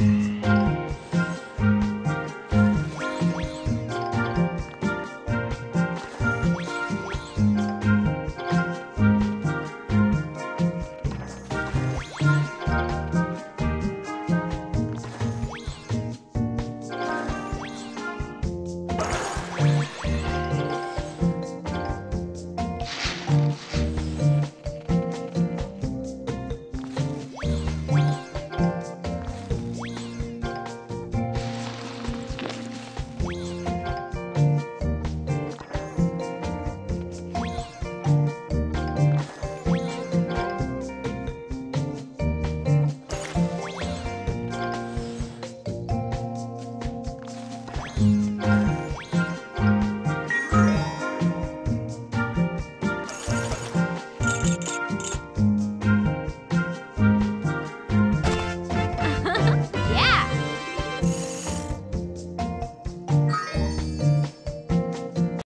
Mm-hmm. Mm-hmm.